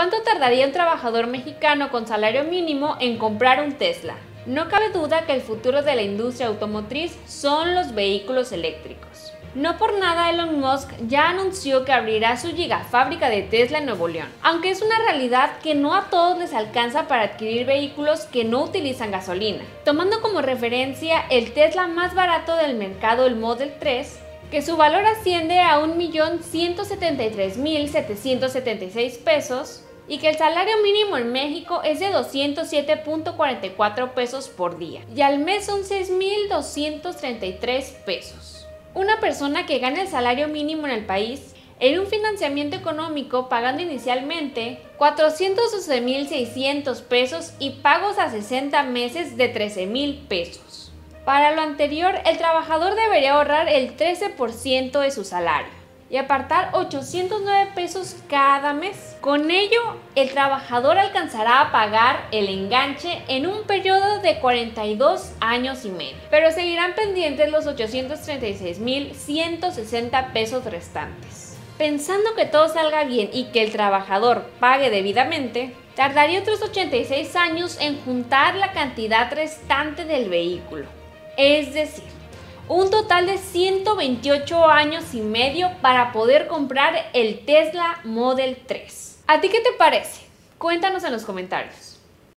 ¿Cuánto tardaría un trabajador mexicano con salario mínimo en comprar un Tesla? No cabe duda que el futuro de la industria automotriz son los vehículos eléctricos. No por nada Elon Musk ya anunció que abrirá su gigafábrica de Tesla en Nuevo León, aunque es una realidad que no a todos les alcanza para adquirir vehículos que no utilizan gasolina. Tomando como referencia el Tesla más barato del mercado, el Model 3, que su valor asciende a 1.173.776 pesos y que el salario mínimo en México es de 207.44 pesos por día y al mes son 6.233 pesos. Una persona que gana el salario mínimo en el país en un financiamiento económico pagando inicialmente 412.600 pesos y pagos a 60 meses de 13.000 pesos. Para lo anterior, el trabajador debería ahorrar el 13% de su salario y apartar 809 pesos cada mes. Con ello, el trabajador alcanzará a pagar el enganche en un periodo de 42 años y medio, pero seguirán pendientes los 836.160 pesos restantes. Pensando que todo salga bien y que el trabajador pague debidamente, tardaría otros 86 años en juntar la cantidad restante del vehículo. Es decir, un total de 128 años y medio para poder comprar el Tesla Model 3. ¿A ti qué te parece? Cuéntanos en los comentarios.